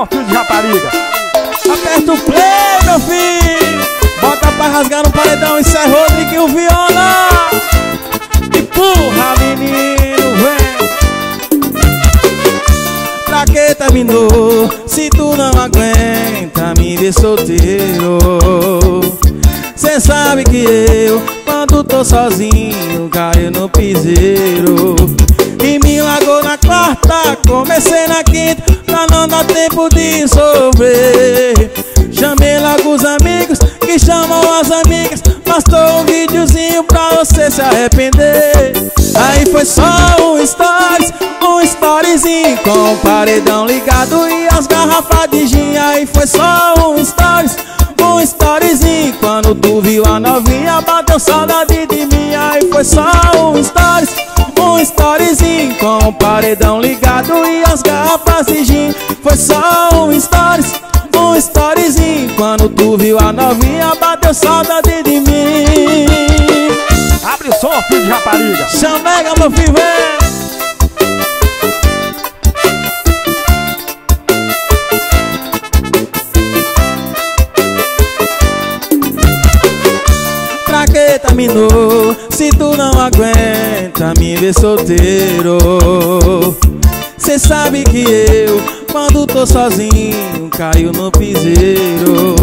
som, filho de rapariga. Aperta o play, meu filho. Bota pra rasgar no paredão, isso é Rodriguinho Viola. Empurra, menino, vem. Pra que terminou? Se tu não aguenta me ver solteiro. Cê sabe que eu, quando tô sozinho, caio no piseiro. E me largou na quarta, comecei na quinta Pra não dar tempo de sofrer. Chamei logo os amigos que chamam as amigas Bastou um videozinho pra você se arrepender. Aí foi só um stories, um storyzinho Com o paredão ligado e as garrafas de gin. Aí foi só um stories, um storyzinho. Quando tu viu a novinha bateu saudade de mim. Aí foi só um stories um storyzinho. Com o paredão ligado e as garrafas de gin. Foi só um stories, um storyzinho. Quando tu viu a novinha bateu saudade de mim. Abre o som, filho de rapariga. Chamega meu filho, vem aguenta me ver solteiro. Cê sabe que eu, quando tô sozinho, caio no piseiro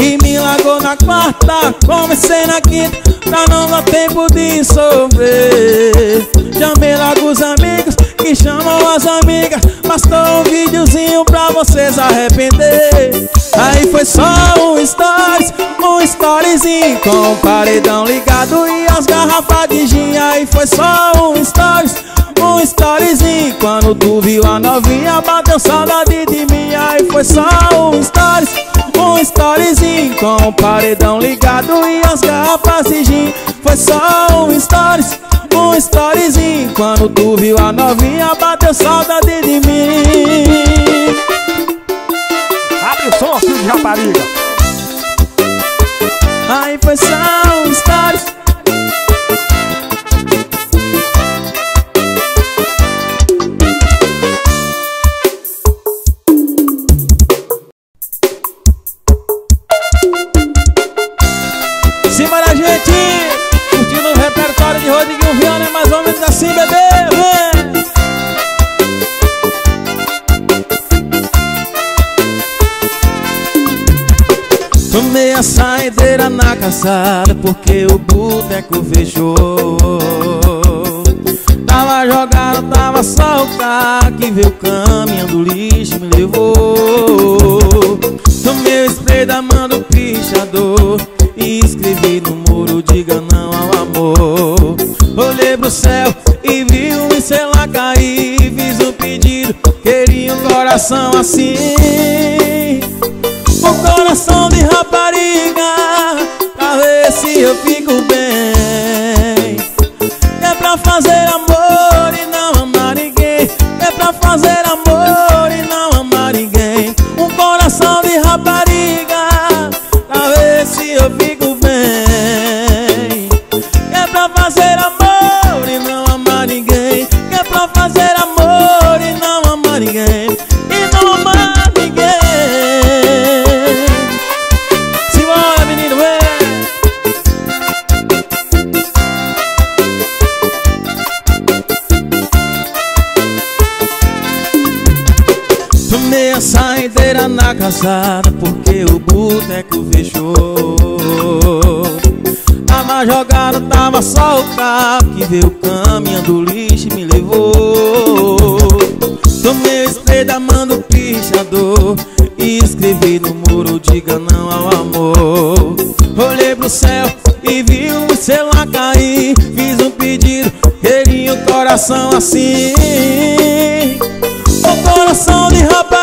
E me largou na quarta, comecei na quinta Pra não dar tempo de sofrer Chamei logo os amigos que chamam as amigas Bastou um videozinho pra vocês arrepender. Aí foi só um stories, um storyzinho Com o paredão ligado e as garrafas de gin. Aí foi só um stories, um storyzinho Quando tu viu a novinha bateu saudade de mim. Aí foi só um stories, um storyzinho Com o paredão ligado e as garrafas de gin. Foi só um stories, um storyzinho Quando tu viu a novinha bateu saudade de mim. Abre o som, filho de rapariga. Aí foi só calçada porque o boteco fechou. Tava jogado, tava só o carro que veio caminhando lixo me levou. Tomei o spray da mão do pichador e escrevi no muro diga não ao amor. Olhei pro céu e vi um lá cair Fiz um pedido, queria um coração assim eu fico bem. É pra fazer porque o boteco fechou. Tava jogado, tava só o carro que veio caminhando lixo e me levou. Tomei o spray da mão do pichador E escrevi no muro, diga não ao amor. Olhei pro céu e vi um lá cair Fiz um pedido, queria um coração assim. Um coração de rapariga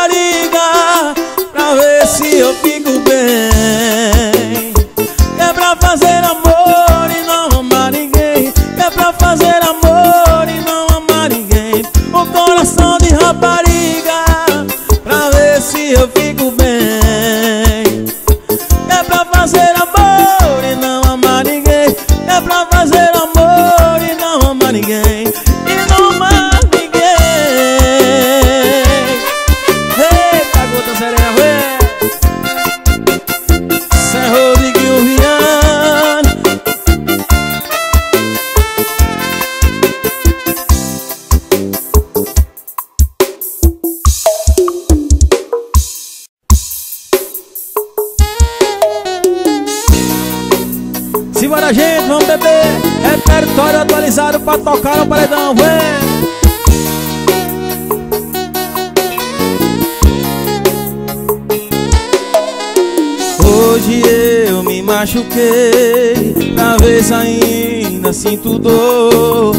Se ainda sinto dor.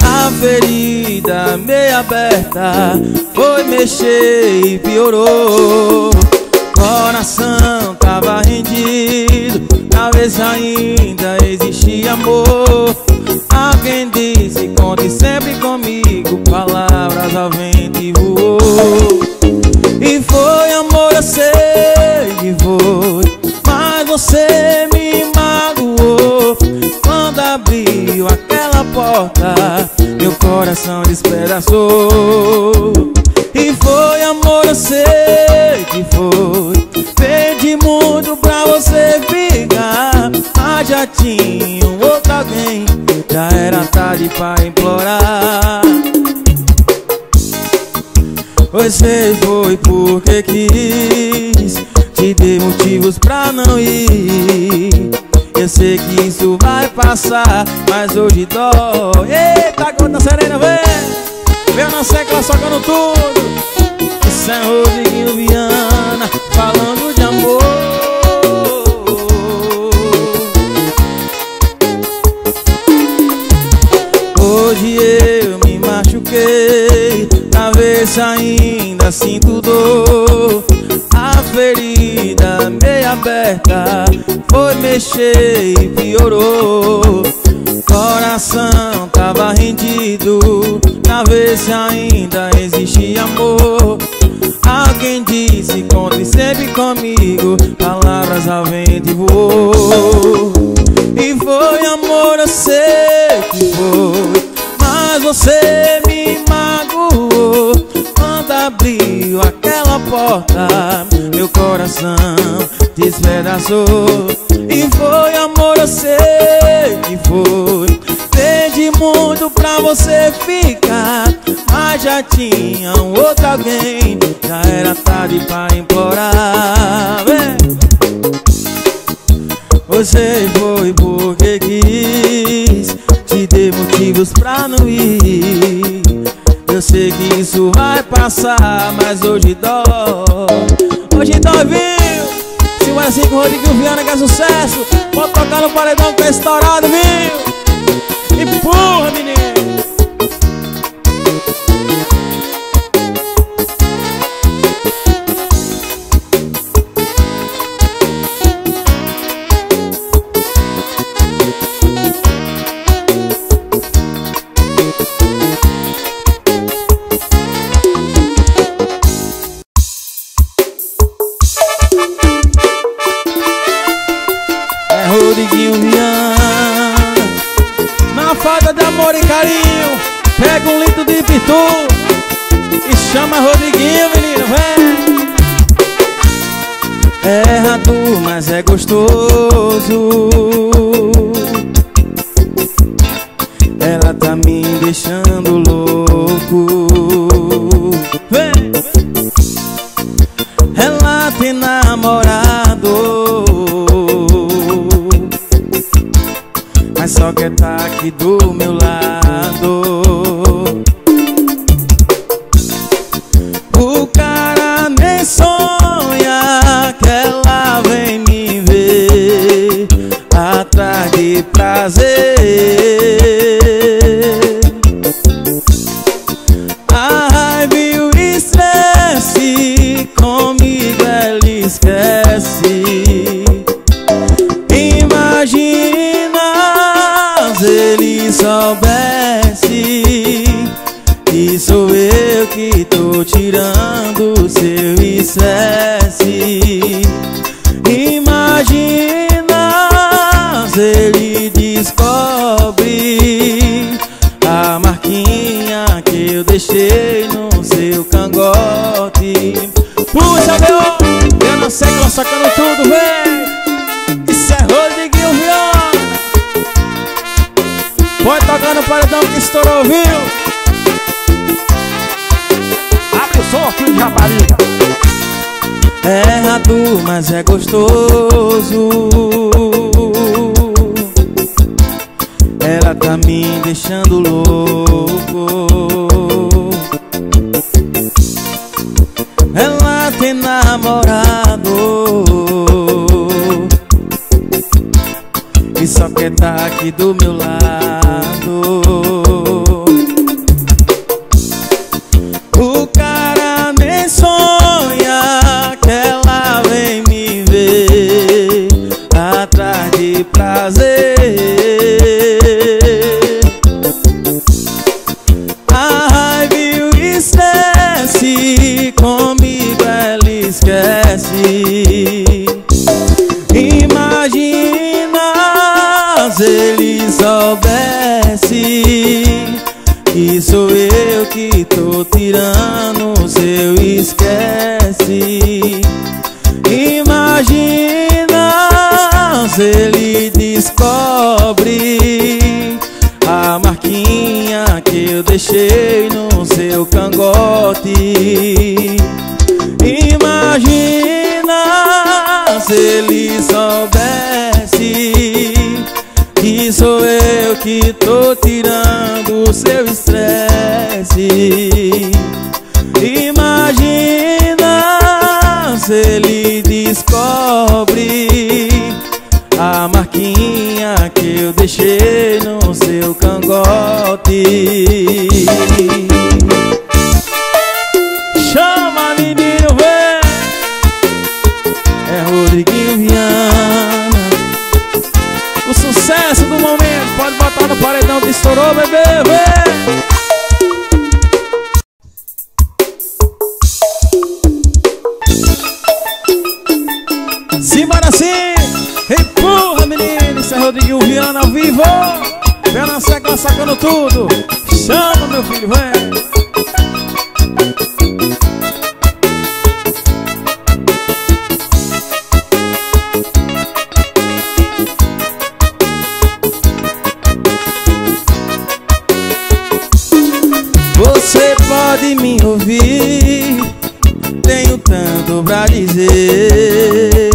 A ferida meia aberta Foi mexer e piorou. Coração tava rendido se ainda existia amor. Alguém disse, conte sempre comigo Palavras ao vento e voou. E foi amor, eu sei que foi porta Meu coração despedaçou. E foi amor, eu sei que foi. Perdi muito pra você ficar Mas já tinha um outro alguém. Já era tarde pra implorar. Você foi porque quis. Te dei motivos pra não ir Eu sei que isso vai passar Mas hoje dói. Eita, conta serena, vem. Vem na secla socando tudo. Isso é Rodriguinho Viana Falando de amor Mexer e piorou. Coração tava rendido Pra ver se ainda existe amor. Alguém disse, conte sempre comigo Palavras ao vento e voou. E foi amor, eu sei que foi Mas você me magoou. Quando abriu aquela porta Meu coração despedaçou Te dei motivos pra não ir Eu sei que isso vai passar Mas hoje dói Hoje dói, viu? Se o assim com o Rodrigo Viana que é sucesso Pode tocar no paredão que é estourado, viu? Empurra, menino chama Rodriguinho, menino, vem É errado, mas é gostoso. Ela tá me deixando louco. Vem! Ela tem namorado. Mas só quer tá aqui do meu Pode tocar no paredão que estourou, viu? Abre o som, filho de rapariga. É errado, mas é gostoso ela tá me deixando louco Ela tem namorado só quer tá aqui do meu lado cangote Imagina se ele soubesse Que sou eu que tô tudo! Chama, meu filho, vem! Você pode me ouvir Tenho tanto pra dizer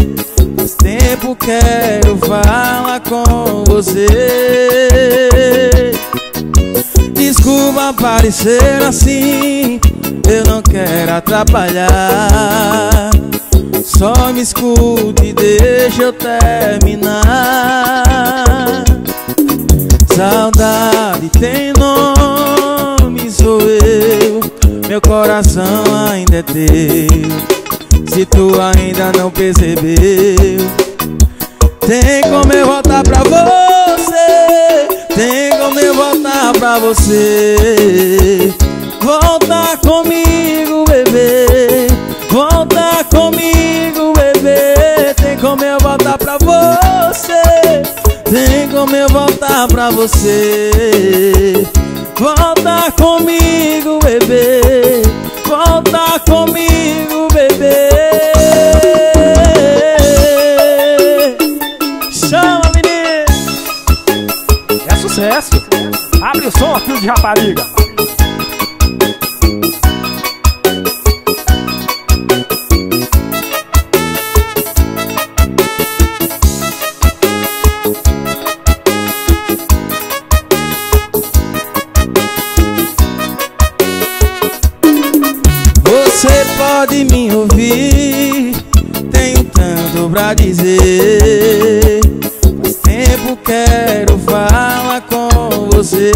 Faz tempo quero falar com você parecer assim Eu não quero atrapalhar. Só me escute e deixa eu terminar. Saudade tem nome, sou eu Meu coração ainda é teu. Se tu ainda não percebeu Tem como eu voltar pra você pra você. Volta comigo, bebê. Volta comigo, bebê. Tem como eu voltar pra você. Tem como eu voltar pra você. Volta comigo, bebê. Volta comigo, bebê. Chama, menino! É sucesso! Abre o som, filho de rapariga! Você pode me ouvir Tenho tanto pra dizer você.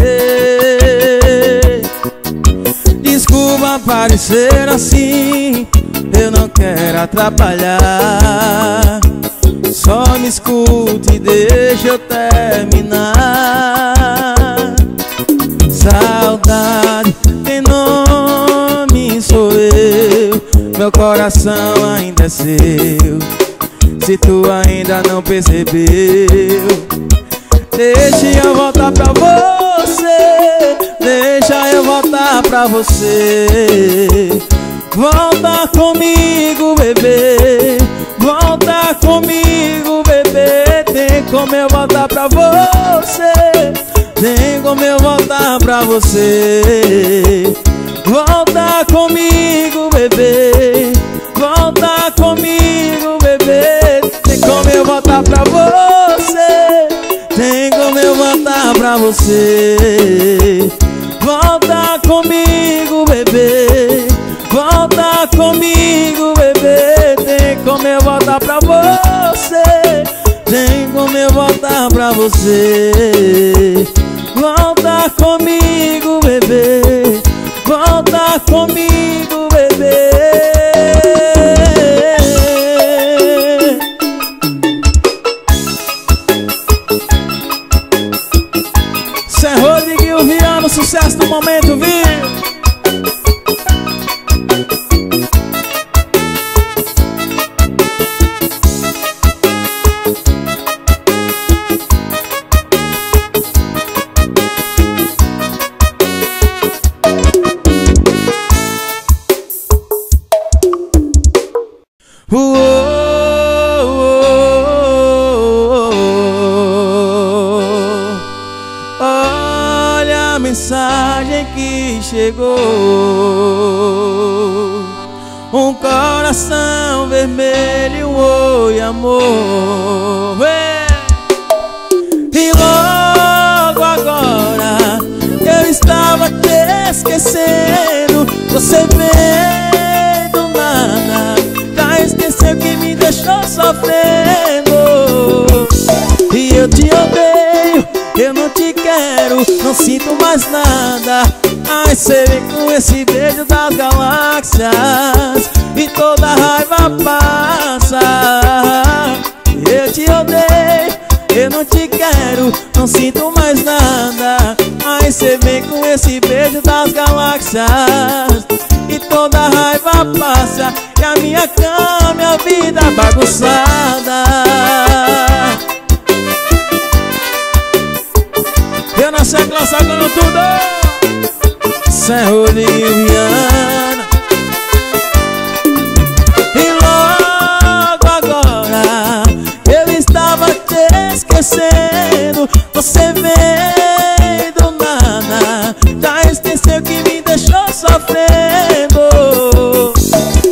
Desculpa parecer assim Eu não quero atrapalhar. Só me escute e deixa eu terminar. Saudade tem nome, sou eu Meu coração ainda é seu. Se tu ainda não percebeu Deixa eu voltar pra você Deixa eu voltar pra você. Volta comigo, bebê. Volta comigo, bebê. Tem como eu voltar pra você. Tem como eu voltar pra você. Volta comigo, bebê. Volta comigo, bebê. Tem como eu voltar pra você voltar pra você. Volta comigo, bebê. Volta comigo, bebê. Tem como eu voltar pra você. Tem como eu voltar pra você. Volta comigo, bebê. Volta comigo, bebê nada Ai, cê vem com esse beijo das galáxias. E toda raiva passa. Eu te odeio, eu não te quero Não sinto mais nada. Ai, cê vem com esse beijo das galáxias. E toda raiva passa E a minha cama, minha vida bagunçada. Eu nasci a classe tudo Serro de Viana E logo agora eu estava te esquecendo. Você veio do nada Já esqueceu que me deixou sofrendo.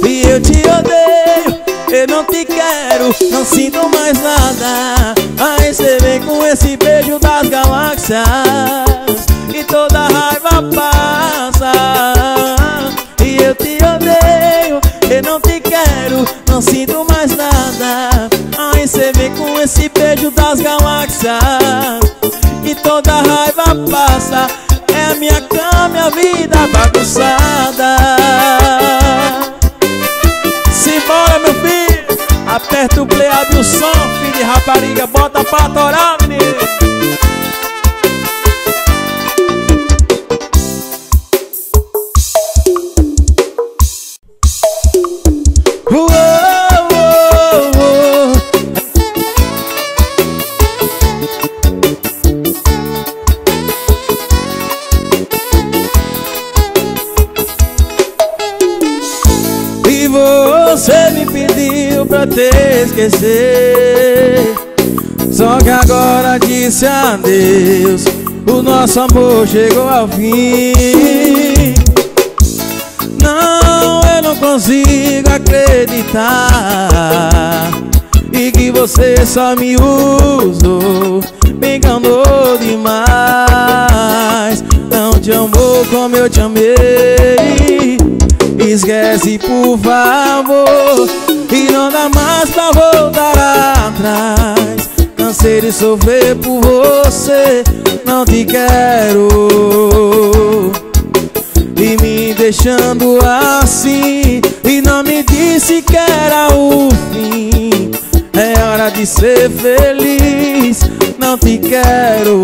E eu te odeio, eu não te quero Não sinto mais nada. Aí você vem com esse beijo das galáxias Com esse beijo das galáxias. E toda raiva passa É a minha cama, minha vida bagunçada. Simbora meu filho Aperta o play, abre o som, filho de rapariga Bota pra torar, menino pra te esquecer. Só que agora disse adeus. O nosso amor chegou ao fim. Não, eu não consigo acreditar. E que você só me usou Me enganou demais. Não te amou como eu te amei Esquece por favor E não dá mais pra voltar atrás. Cansei de sofrer por você Não te quero. E me deixando assim E não me disse que era o fim. É hora de ser feliz Não te quero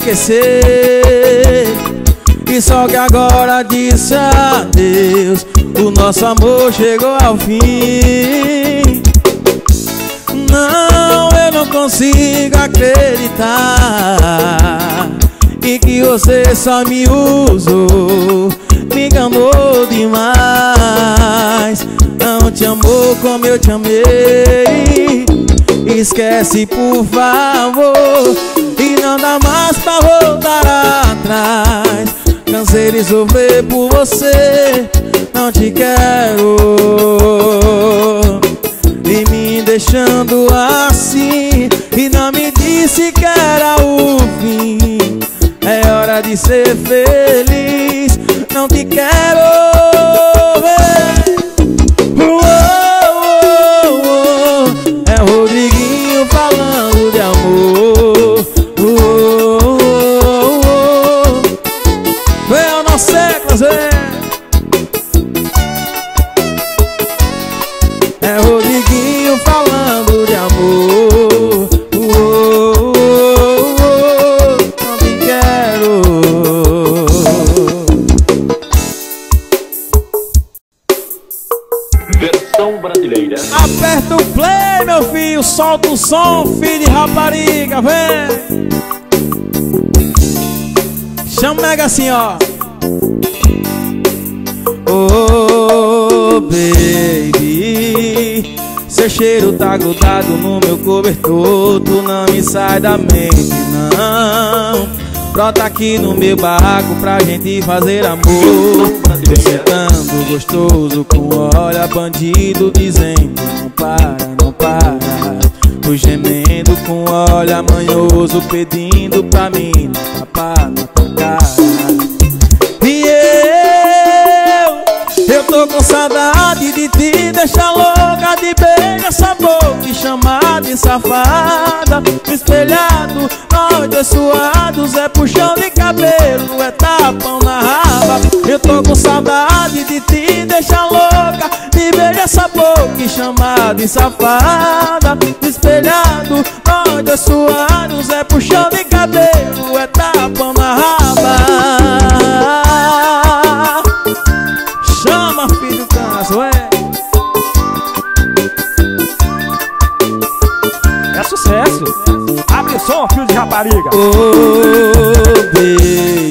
esquecer. E só que agora disse adeus. O nosso amor chegou ao fim. Não, eu não consigo acreditar E que você só me usou Me enganou demais. Não te amou como eu te amei. Esquece por favor Dá mais pra voltar atrás. Cansei de sofrer por você. Não te quero. E me deixando assim. E não me disse que era o fim. É hora de ser feliz. Não te quero filho, solta o som, filho de rapariga, vem. Chama mega assim, ó. Oh, baby, seu cheiro tá grudado no meu cobertor, tu não me sai da mente, não. Brota aqui no meu barraco pra gente fazer amor. Sentando gostoso com olha bandido dizendo Não para, não para. Tô gemendo com olha manhoso pedindo pra mim Não tapar na tua cara E eu, eu tô com saudade de te deixar louca de beijo essa boca chamar de safada. Espelhado, nós dois suados É puxão de cabelo, é tapão na raba. Eu tô com saudade de te deixar louca De beijo essa boca chamar de safada. Espelhado, nós dois suados É puxão de cabelo, é tapão na raba sucesso. Abre o som, filho de rapariga. Oh,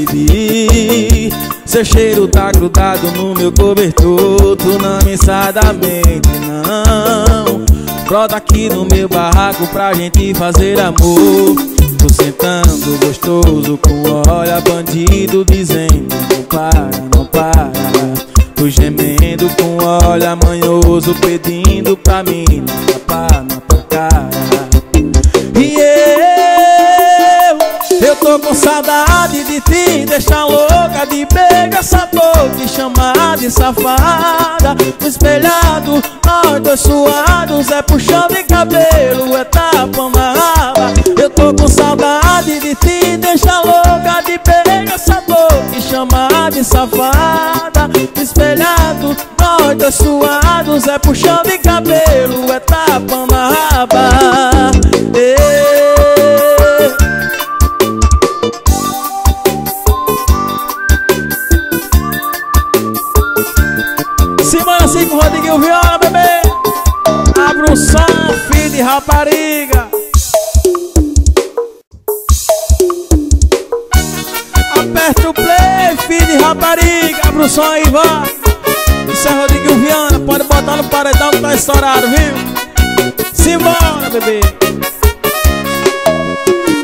baby Seu cheiro tá grudado no meu cobertor. Tu não me sai da mente, não. Brota aqui no meu barraco pra gente fazer amor. Tô sentando gostoso com olha bandido dizendo Não para, não para. Tô gemendo com olha manhoso pedindo pra mim Não tapar na tua cara tô com saudade de te deixar louca De beijo essa boca e chamar de safada. No espelhado, nós dois suados. É puxão de cabelo, é tapão na raba Eu tô com saudade de te deixar louca De beijo essa boca e chamar de safada. No espelhado, nós dois suados. É puxão de cabelo, é tapão na raba com o Viola, bebê. Abra o som, filho de rapariga. Aperta o play, filho de rapariga. Abra o som aí, vai. Isso é Rodriguinho Viana, pode botar no paredão que tá estourado, viu? Simbora, bebê.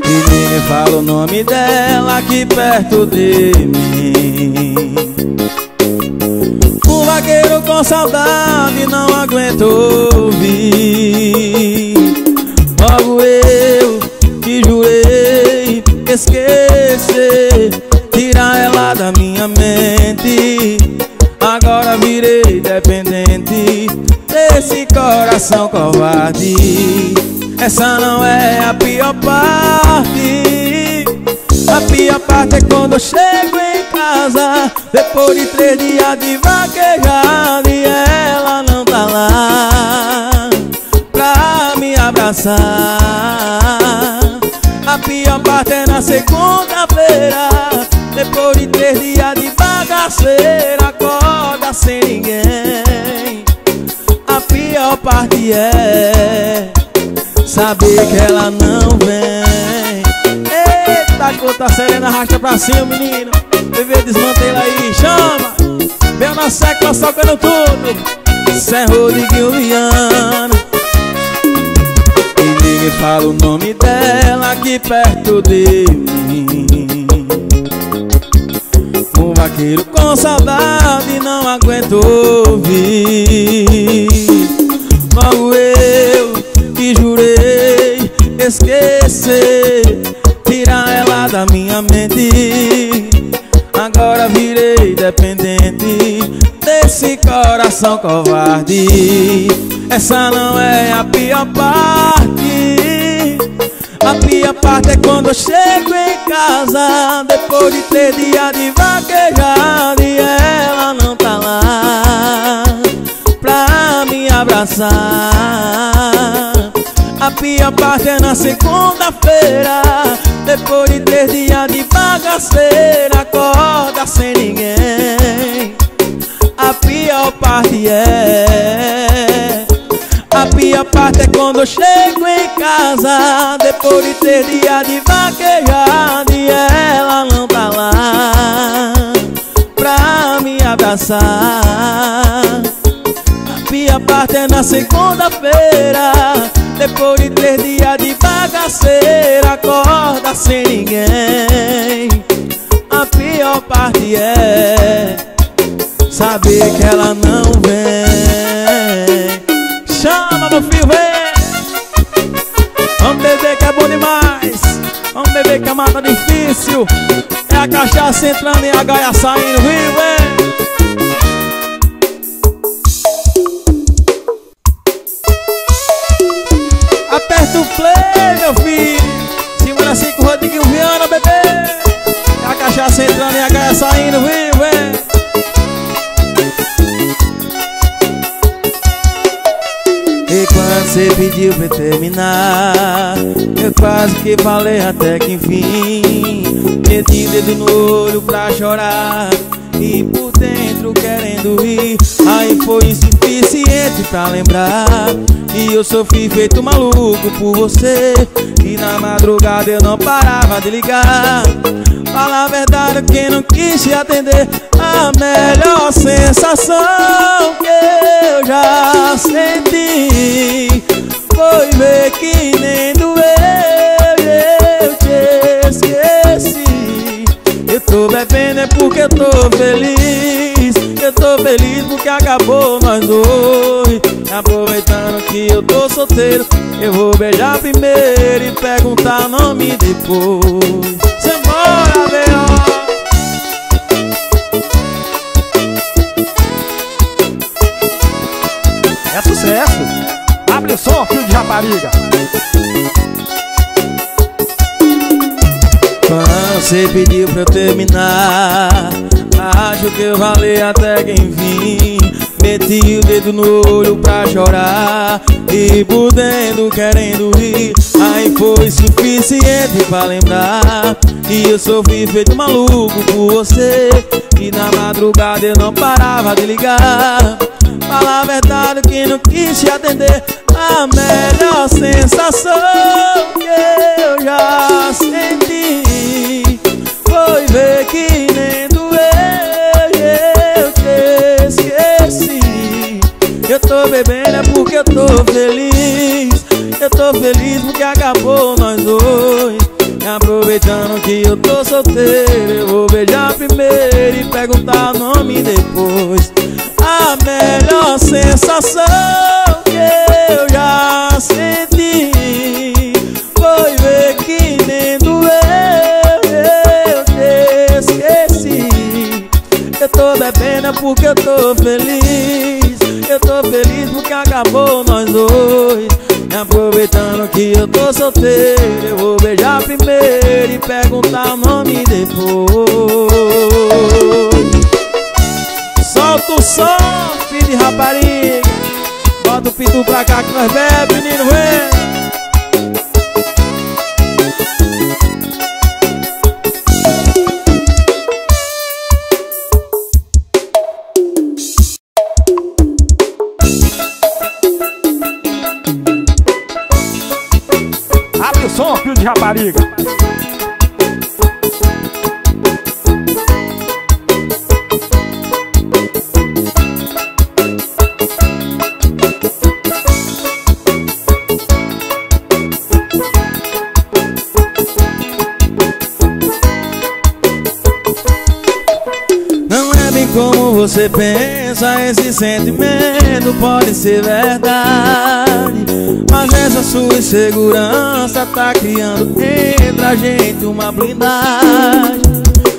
Menina, fala o nome dela aqui perto de mim vaqueiro com saudade não aguento ouvir. Logo eu que jurei esquecer Tirar ela da minha mente. Agora virei dependente Desse coração covarde. Essa não é a pior parte. A pior parte é quando eu chego em casa Depois de três dias de vaquejada E ela não tá lá Pra me abraçar. A pior parte é na segunda-feira Depois de três dias de bagaceira Acorda sem ninguém. A pior parte é Saber que ela não vem. Eita, conta serena, arrasta pra cima, menino Bebê, desmantela aí, chama. Vem na seca, socando tudo. É Rodriguinho Viana E me fala o nome dela aqui perto de mim. Um vaqueiro com saudade não aguento ouvir. Logo eu que jurei esquecer Tirar ela da minha mente Agora virei dependente desse coração covarde. Essa não é a pior parte. A pior parte é quando eu chego em casa Depois de três dias de vaquejada E ela não tá lá Pra me abraçar pior parte é na segunda-feira. Depois de três dias de bagaceira Acorda sem ninguém. A pior parte é A pior parte é quando eu chego em casa. Depois de ter dia de vaquejada E ela não tá lá Pra me abraçar. A pior parte é na segunda-feira Depois de três dias de bagaceira Acorda sem ninguém. A pior parte é Saber que ela não vem. Chama meu filho, vem. Vamos beber que é bom demais. Vamos beber que a mata difícil. É a cachaça entrando e a gaia saindo, vem Aperta o play, meu filho. Cima assim com o Rodriguinho Viana, bebê. A cachaça entrando e a gaia saindo, viu, vem E quando você pediu pra terminar Eu quase que falei até que enfim. Meti dedo no olho pra chorar E por dentro querendo rir. Aí foi insuficiente pra lembrar E eu sofri feito maluco por você. E na madrugada eu não parava de ligar. Fala a verdade, quem não quis te atender? A melhor sensação que eu já senti Foi ver que nem doeu tô bebendo é porque eu tô feliz Eu tô feliz porque acabou nós dois Aproveitando que eu tô solteiro Eu vou beijar primeiro e perguntar nome depois Sembora, B.O. É sucesso. Abre o som, filho de rapariga. Você pediu pra eu terminar. Acho que eu falei até que enfim Meti o dedo no olho pra chorar. E por dentro querendo rir. Aí foi suficiente pra lembrar E eu sofri feito maluco por você. E na madrugada eu não parava de ligar. Fala a verdade que não quis te atender. A melhor sensação que eu já senti Foi ver que nem doeu Eu te esqueci. Eu tô bebendo é porque eu tô feliz. Eu tô feliz porque acabou nós dois. E aproveitando que eu tô solteiro Eu vou beijar primeiro e perguntar nome depois. A melhor sensação porque eu tô feliz. Eu tô feliz porque acabou nós dois. Aproveitando que eu tô solteiro Eu vou beijar primeiro e perguntar o nome depois. Solta o som, filho de rapariga. Bota o pitu pra cá que nós bebe, menino, vem rapariga. Não é bem como você pensa, esse sentimento pode ser verdade mas essa sua insegurança tá criando entre a gente uma blindagem.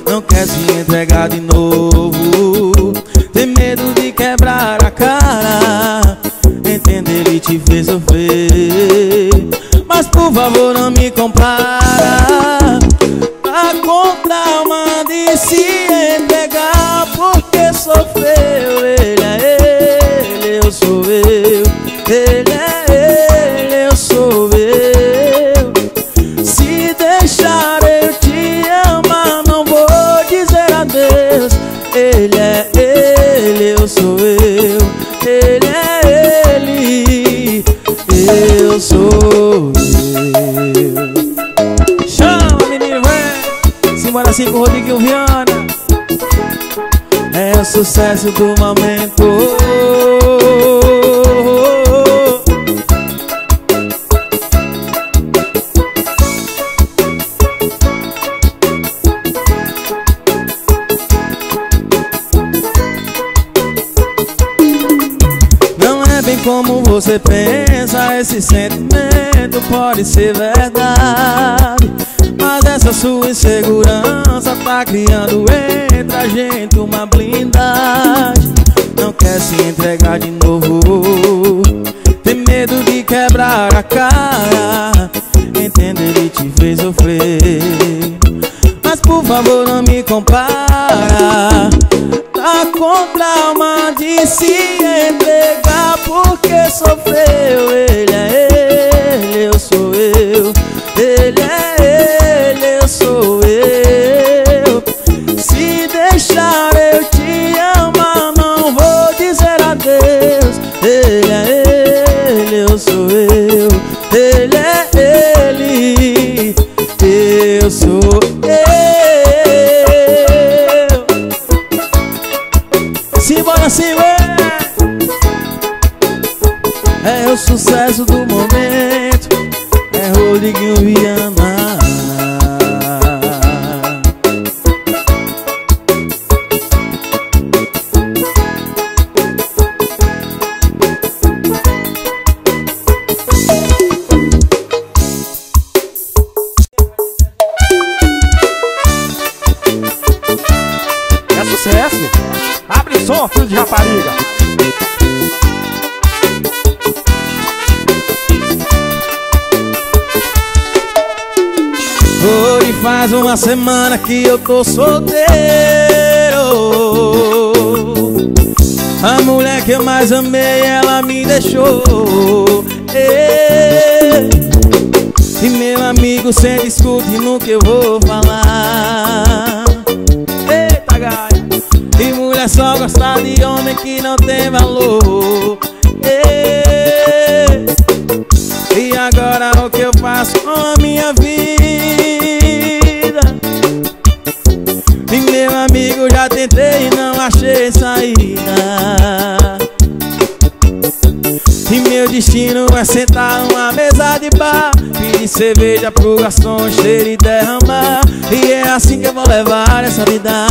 Não quer se entregar de novo Tem medo de quebrar a cara. Entender ele te fez sofrer Mas por favor não me compara. Tá com trauma de se entregar Porque sofreu sucesso do momento. Não é bem como você pensa Esse sentimento pode ser verdade Mas essa sua insegurança tá criando entre a gente uma blindagem. Não quer se entregar de novo. Tem medo de quebrar a cara. Entende, ele te fez sofrer. Mas por favor não me compara. Tá com trauma de se entregar Porque sofreu. Ele é É o sucesso do momento. É Rodriguinho Viana semana que eu tô solteiro. A mulher que eu mais amei, ela me deixou. Ei, E meu amigo sempre escuta e nunca eu vou falar. Eita, gaia. E mulher só gosta de homem que não tem valor tentei e não achei saída. E meu destino é sentar numa mesa de bar Pedir cerveja pro garçom encher e derramar. E é assim que eu vou levar essa vida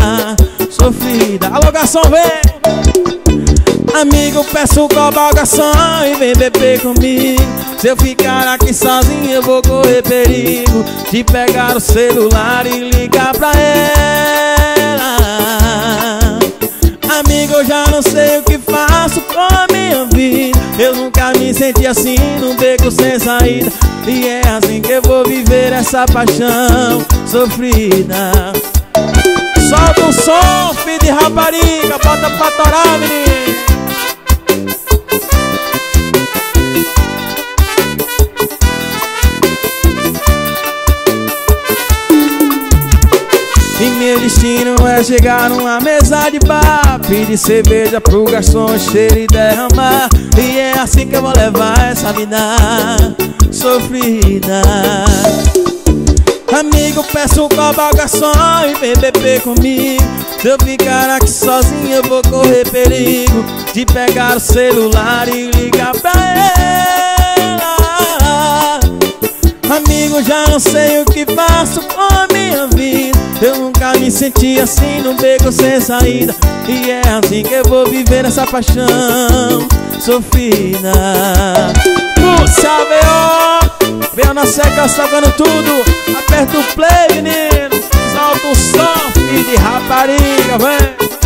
sofrida. Alô garçom, vem! Amigo, peço cobra garçom e vem beber comigo. Se eu ficar aqui sozinho eu vou correr perigo. De pegar o celular e ligar pra ela. Amigo, eu já não sei o que faço com a minha vida. Eu nunca me senti assim num beco sem saída. E é assim que eu vou viver essa paixão sofrida. Solta o som, filho de rapariga, bota pra torar, menino E meu destino é chegar numa mesa de bar Pedir cerveja pro garçom encher e derramar. E é assim que eu vou levar essa vida sofrida Amigo, peço ao garçom e vem beber comigo. Se eu ficar aqui sozinho eu vou correr perigo De pegar o celular e ligar pra ela. Amigo, já não sei o que faço com a minha vida. Eu nunca me senti assim num beco sem saída. E é assim que eu vou viver essa paixão sofrida. Puxa, B.O. Vem na seca salgando tudo. Aperta o play, menino. Solta o som, de rapariga, vem